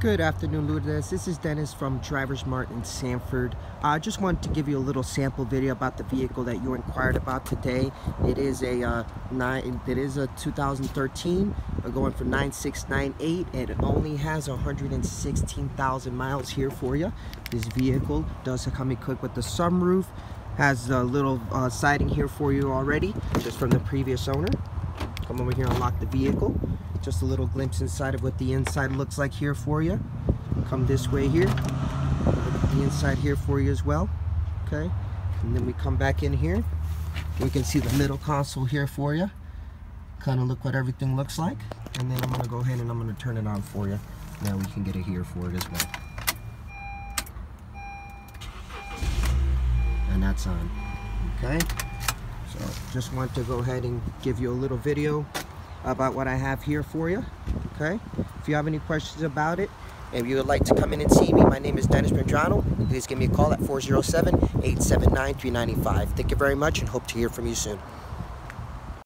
Good afternoon, Lourdes. This is Dennis from Drivers Mart in Sanford. I just wanted to give you a little sample video about the vehicle that you inquired about today. It is a uh, nine. It is a 2013. We're going for 9698, and it only has 116,000 miles here for you. This vehicle does come equipped with the sunroof. Has a little uh, siding here for you already, just from the previous owner. Come over here and unlock the vehicle just a little glimpse inside of what the inside looks like here for you. Come this way here. The inside here for you as well okay? And then we come back in here. We can see the middle console here for you. Kind of look what everything looks like. And then I'm gonna go ahead and I'm gonna turn it on for you. Now we can get a here for it as well. And that's on okay? So just want to go ahead and give you a little video about what I have here for you. Okay. If you have any questions about it, and you would like to come in and see me, my name is Dennis Medrano. Please give me a call at 407-879-3995. Thank you very much and hope to hear from you soon.